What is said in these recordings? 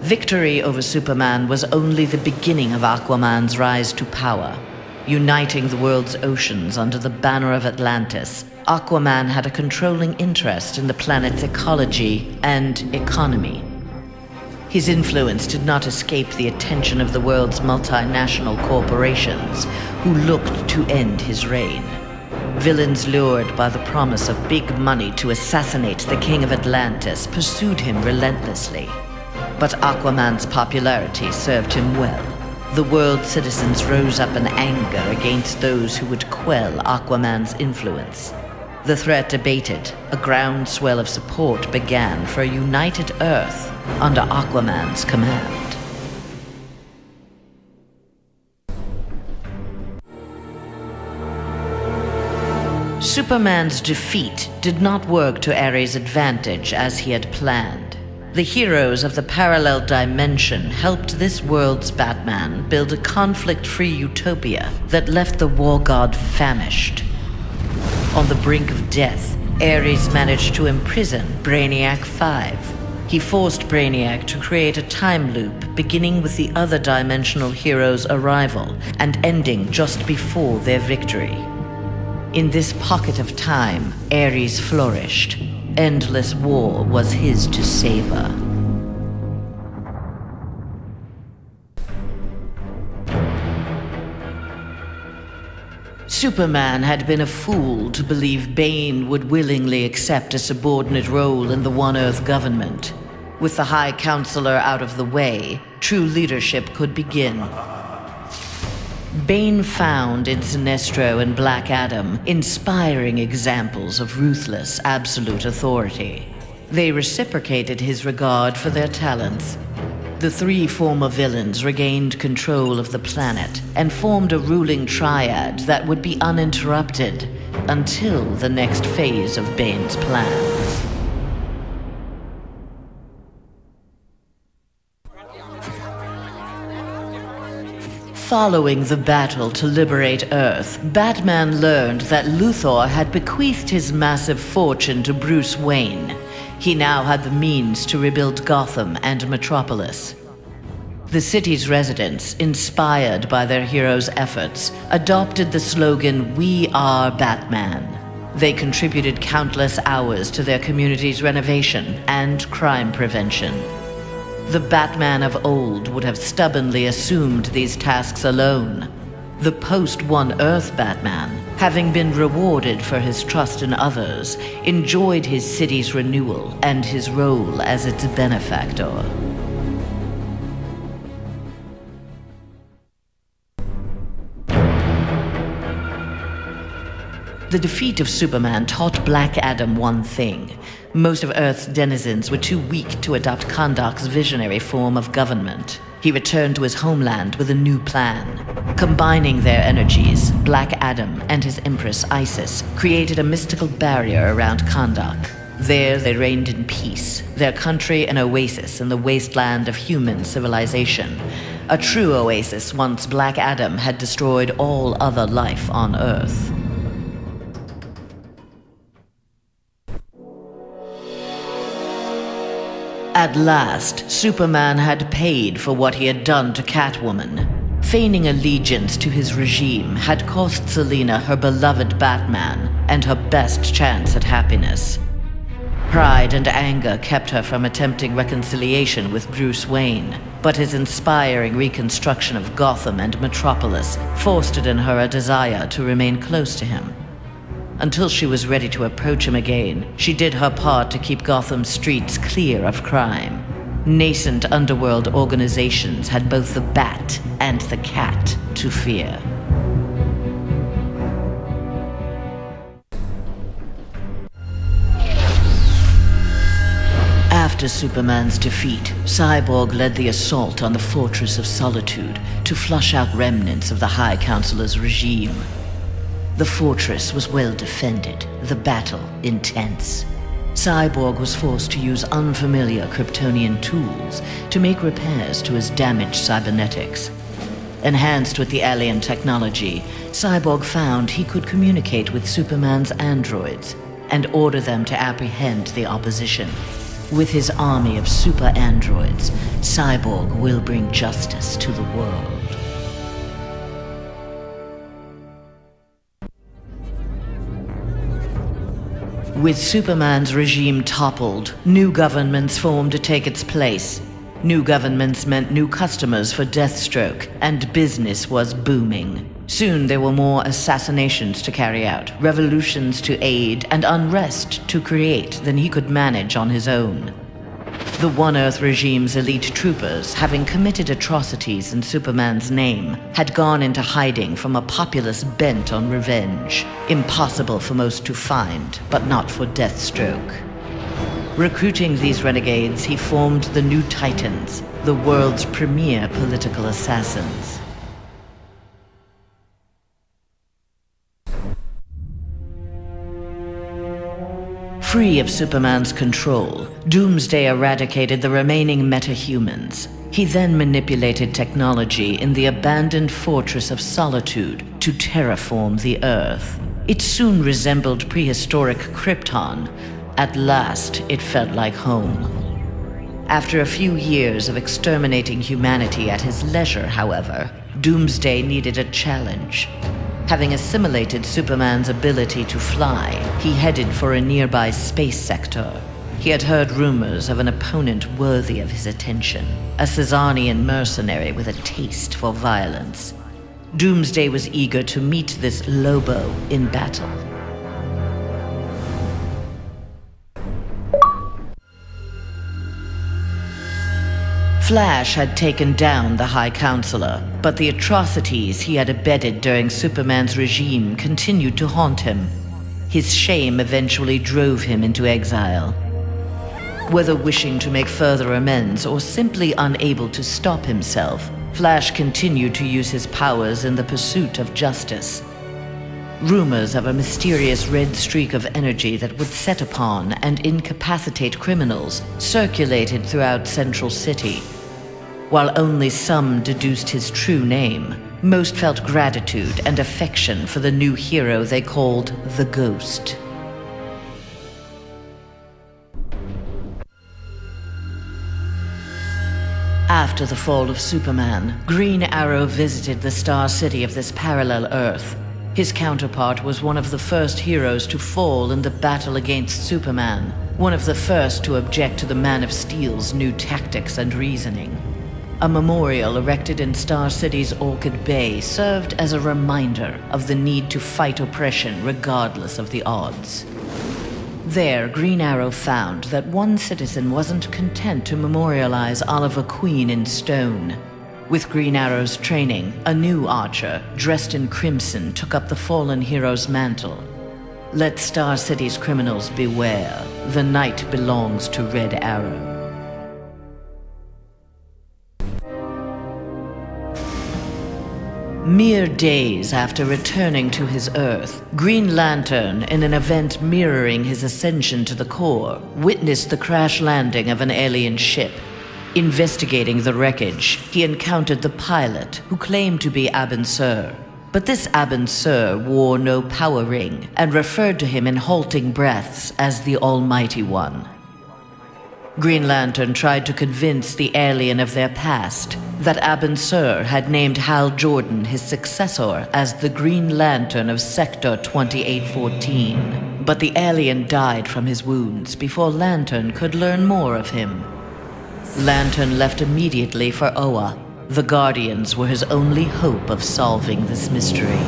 Victory over Superman was only the beginning of Aquaman's rise to power. Uniting the world's oceans under the banner of Atlantis, Aquaman had a controlling interest in the planet's ecology and economy. His influence did not escape the attention of the world's multinational corporations, who looked to end his reign. Villains lured by the promise of big money to assassinate the King of Atlantis pursued him relentlessly. But Aquaman's popularity served him well. The world's citizens rose up in anger against those who would quell Aquaman's influence. The threat abated, a groundswell of support began for a united Earth under Aquaman's command. Superman's defeat did not work to Ares' advantage as he had planned. The heroes of the parallel dimension helped this world's Batman build a conflict free utopia that left the war god famished. On the brink of death, Ares managed to imprison Brainiac 5. He forced Brainiac to create a time loop beginning with the other dimensional heroes' arrival and ending just before their victory. In this pocket of time, Ares flourished, endless war was his to savor. Superman had been a fool to believe Bane would willingly accept a subordinate role in the One Earth government. With the High Counselor out of the way, true leadership could begin. Bane found in Sinestro and Black Adam inspiring examples of ruthless, absolute authority. They reciprocated his regard for their talents. The three former villains regained control of the planet and formed a ruling triad that would be uninterrupted until the next phase of Bane's plan. Following the battle to liberate Earth, Batman learned that Luthor had bequeathed his massive fortune to Bruce Wayne. He now had the means to rebuild Gotham and Metropolis. The city's residents, inspired by their hero's efforts, adopted the slogan, We Are Batman. They contributed countless hours to their community's renovation and crime prevention. The Batman of old would have stubbornly assumed these tasks alone. The post-One Earth Batman, having been rewarded for his trust in others, enjoyed his city's renewal and his role as its benefactor. The defeat of Superman taught Black Adam one thing. Most of Earth's denizens were too weak to adopt Kahndaq's visionary form of government. He returned to his homeland with a new plan. Combining their energies, Black Adam and his empress Isis created a mystical barrier around Kahndaq. There they reigned in peace, their country an oasis in the wasteland of human civilization. A true oasis once Black Adam had destroyed all other life on Earth. At last, Superman had paid for what he had done to Catwoman. Feigning allegiance to his regime had cost Selina her beloved Batman and her best chance at happiness. Pride and anger kept her from attempting reconciliation with Bruce Wayne, but his inspiring reconstruction of Gotham and Metropolis fostered in her a desire to remain close to him. Until she was ready to approach him again, she did her part to keep Gotham's streets clear of crime. Nascent underworld organizations had both the bat and the cat to fear. After Superman's defeat, Cyborg led the assault on the Fortress of Solitude to flush out remnants of the High Counselor's regime. The fortress was well defended, the battle intense. Cyborg was forced to use unfamiliar Kryptonian tools to make repairs to his damaged cybernetics. Enhanced with the alien technology, Cyborg found he could communicate with Superman's androids and order them to apprehend the opposition. With his army of super androids, Cyborg will bring justice to the world. With Superman's regime toppled, new governments formed to take its place. New governments meant new customers for Deathstroke, and business was booming. Soon there were more assassinations to carry out, revolutions to aid, and unrest to create than he could manage on his own. The One Earth regime's elite troopers, having committed atrocities in Superman's name, had gone into hiding from a populace bent on revenge. Impossible for most to find, but not for Deathstroke. Recruiting these renegades, he formed the New Titans, the world's premier political assassins. Free of Superman's control, Doomsday eradicated the remaining metahumans. He then manipulated technology in the abandoned fortress of Solitude to terraform the Earth. It soon resembled prehistoric Krypton. At last, it felt like home. After a few years of exterminating humanity at his leisure, however, Doomsday needed a challenge. Having assimilated Superman's ability to fly, he headed for a nearby space sector. He had heard rumors of an opponent worthy of his attention, a Czarnian mercenary with a taste for violence. Doomsday was eager to meet this Lobo in battle. Flash had taken down the High Counselor, but the atrocities he had abetted during Superman's regime continued to haunt him. His shame eventually drove him into exile. Whether wishing to make further amends or simply unable to stop himself, Flash continued to use his powers in the pursuit of justice. Rumors of a mysterious red streak of energy that would set upon and incapacitate criminals circulated throughout Central City, while only some deduced his true name, most felt gratitude and affection for the new hero they called the Ghost. After the fall of Superman, Green Arrow visited the star city of this parallel Earth. His counterpart was one of the first heroes to fall in the battle against Superman, one of the first to object to the Man of Steel's new tactics and reasoning. A memorial erected in Star City's Orchid Bay served as a reminder of the need to fight oppression regardless of the odds. There, Green Arrow found that one citizen wasn't content to memorialize Oliver Queen in stone. With Green Arrow's training, a new archer, dressed in crimson, took up the fallen hero's mantle. Let Star City's criminals beware. The night belongs to Red Arrow. Mere days after returning to his Earth, Green Lantern, in an event mirroring his ascension to the corps, witnessed the crash landing of an alien ship. Investigating the wreckage, he encountered the pilot, who claimed to be Abin Sur. But this Abin Sur wore no power ring and referred to him in halting breaths as the Almighty One. Green Lantern tried to convince the alien of their past, that Abin Sur had named Hal Jordan his successor as the Green Lantern of Sector 2814. But the alien died from his wounds before Lantern could learn more of him. Lantern left immediately for Oa. The Guardians were his only hope of solving this mystery.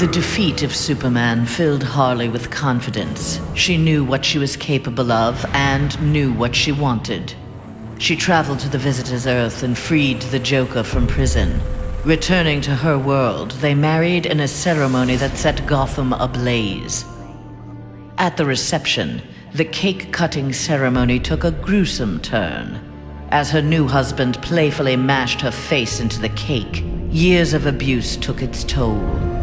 The defeat of Superman filled Harley with confidence. She knew what she was capable of and knew what she wanted. She traveled to the Visitor's Earth and freed the Joker from prison. Returning to her world, they married in a ceremony that set Gotham ablaze. At the reception, the cake cutting ceremony took a gruesome turn. As her new husband playfully mashed her face into the cake, Years of abuse took its toll.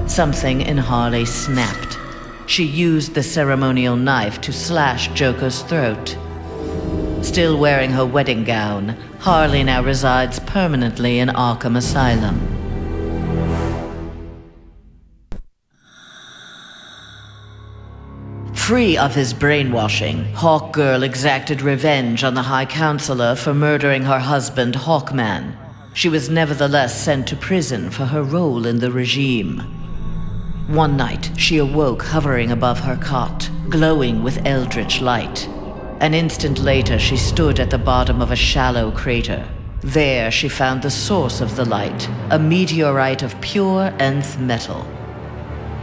Something in Harley snapped. She used the ceremonial knife to slash Joker's throat. Still wearing her wedding gown, Harley now resides permanently in Arkham Asylum. Free of his brainwashing, Hawkgirl exacted revenge on the High Counselor for murdering her husband, Hawkman. She was nevertheless sent to prison for her role in the regime. One night, she awoke hovering above her cot, glowing with eldritch light. An instant later, she stood at the bottom of a shallow crater. There, she found the source of the light, a meteorite of pure nth metal.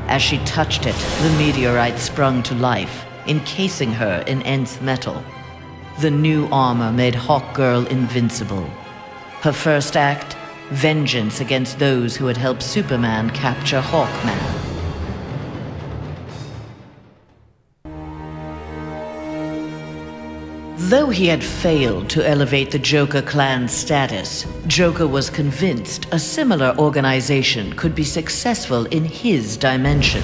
As she touched it, the meteorite sprung to life, encasing her in nth metal. The new armor made Hawkgirl invincible. Her first act, vengeance against those who had helped Superman capture Hawkman. Though he had failed to elevate the Joker clan's status, Joker was convinced a similar organization could be successful in his dimension.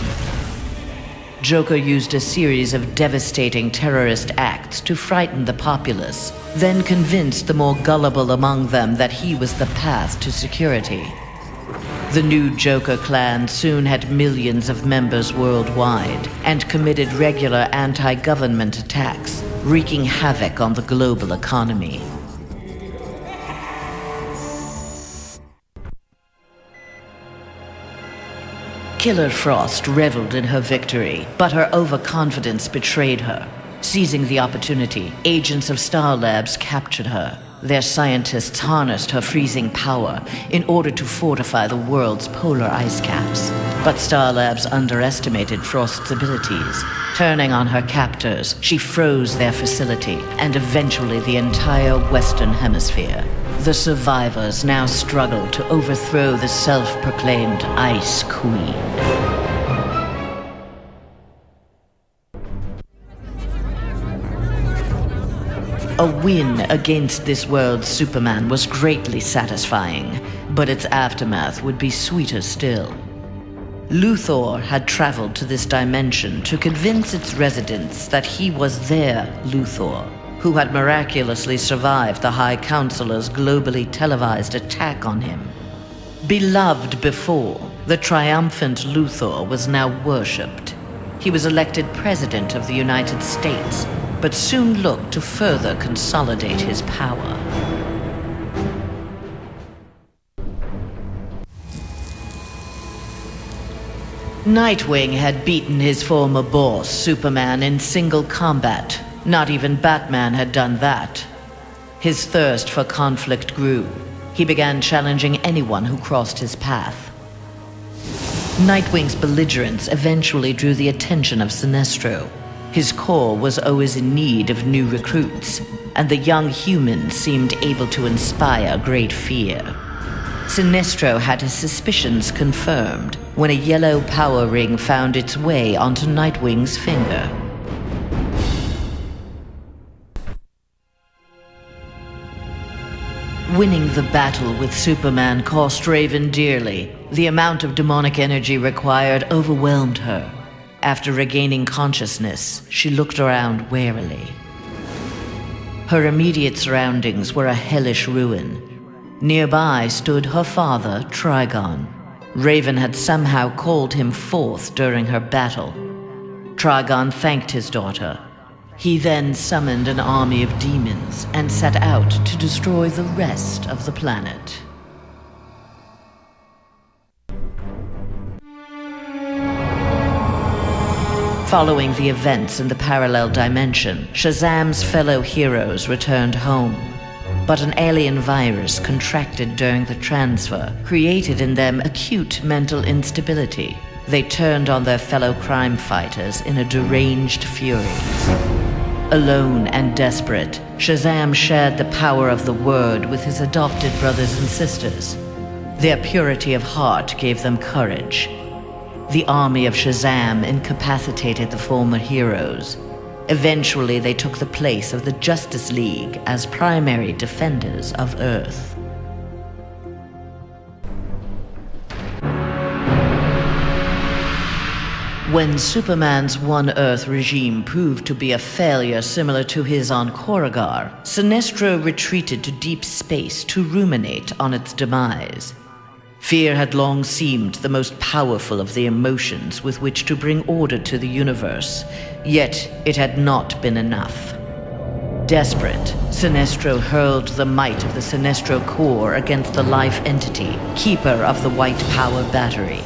Joker used a series of devastating terrorist acts to frighten the populace, then convinced the more gullible among them that he was the path to security. The new Joker clan soon had millions of members worldwide and committed regular anti-government attacks, wreaking havoc on the global economy. Killer Frost reveled in her victory, but her overconfidence betrayed her. Seizing the opportunity, agents of Star Labs captured her. Their scientists harnessed her freezing power in order to fortify the world's polar ice caps. But Star Labs underestimated Frost's abilities. Turning on her captors, she froze their facility and eventually the entire Western Hemisphere. The survivors now struggle to overthrow the self-proclaimed Ice Queen. A win against this world's Superman was greatly satisfying, but its aftermath would be sweeter still. Luthor had traveled to this dimension to convince its residents that he was their Luthor, who had miraculously survived the High Counselor's globally televised attack on him. Beloved before, the triumphant Luthor was now worshipped. He was elected President of the United States but soon looked to further consolidate his power. Nightwing had beaten his former boss, Superman, in single combat. Not even Batman had done that. His thirst for conflict grew. He began challenging anyone who crossed his path. Nightwing's belligerence eventually drew the attention of Sinestro, his corps was always in need of new recruits, and the young human seemed able to inspire great fear. Sinestro had his suspicions confirmed when a yellow power ring found its way onto Nightwing's finger. Winning the battle with Superman cost Raven dearly. The amount of demonic energy required overwhelmed her. After regaining consciousness, she looked around warily. Her immediate surroundings were a hellish ruin. Nearby stood her father, Trigon. Raven had somehow called him forth during her battle. Trigon thanked his daughter. He then summoned an army of demons and set out to destroy the rest of the planet. Following the events in the parallel dimension, Shazam's fellow heroes returned home. But an alien virus contracted during the transfer created in them acute mental instability. They turned on their fellow crime fighters in a deranged fury. Alone and desperate, Shazam shared the power of the Word with his adopted brothers and sisters. Their purity of heart gave them courage, the army of Shazam incapacitated the former heroes. Eventually, they took the place of the Justice League as primary defenders of Earth. When Superman's One Earth regime proved to be a failure similar to his on Korugar, Sinestro retreated to deep space to ruminate on its demise. Fear had long seemed the most powerful of the emotions with which to bring order to the universe, yet it had not been enough. Desperate, Sinestro hurled the might of the Sinestro Corps against the life entity, keeper of the White Power Battery.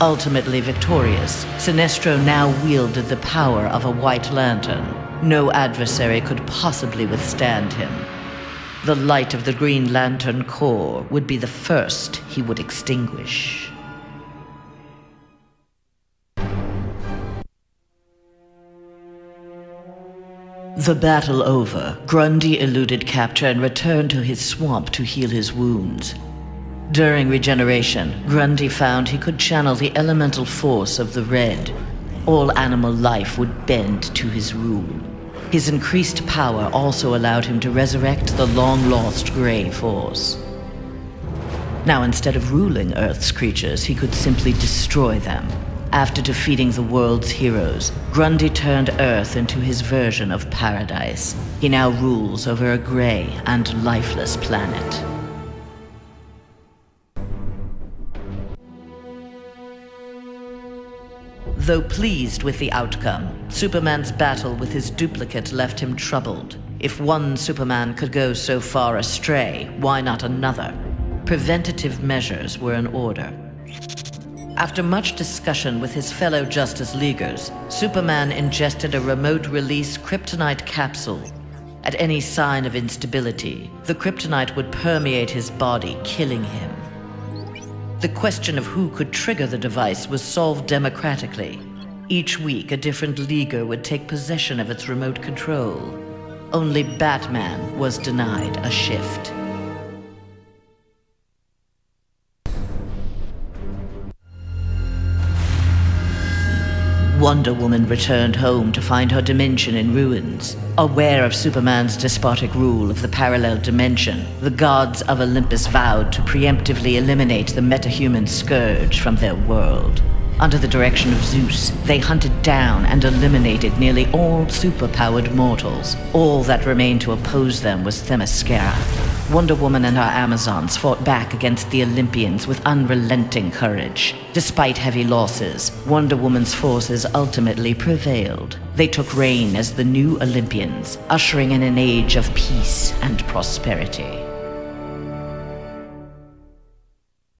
Ultimately victorious, Sinestro now wielded the power of a White Lantern. No adversary could possibly withstand him. The light of the Green Lantern Corps would be the first he would extinguish. The battle over, Grundy eluded capture and returned to his swamp to heal his wounds. During regeneration, Grundy found he could channel the elemental force of the red. All animal life would bend to his rule. His increased power also allowed him to resurrect the long-lost Grey Force. Now, instead of ruling Earth's creatures, he could simply destroy them. After defeating the world's heroes, Grundy turned Earth into his version of paradise. He now rules over a gray and lifeless planet. Though pleased with the outcome, Superman's battle with his duplicate left him troubled. If one Superman could go so far astray, why not another? Preventative measures were in order. After much discussion with his fellow Justice Leaguers, Superman ingested a remote-release kryptonite capsule. At any sign of instability, the kryptonite would permeate his body, killing him. The question of who could trigger the device was solved democratically. Each week, a different Leaguer would take possession of its remote control. Only Batman was denied a shift. Wonder Woman returned home to find her dimension in ruins. Aware of Superman's despotic rule of the parallel dimension, the gods of Olympus vowed to preemptively eliminate the metahuman scourge from their world. Under the direction of Zeus, they hunted down and eliminated nearly all superpowered mortals. All that remained to oppose them was Themyscira. Wonder Woman and her Amazons fought back against the Olympians with unrelenting courage. Despite heavy losses, Wonder Woman's forces ultimately prevailed. They took reign as the new Olympians, ushering in an age of peace and prosperity.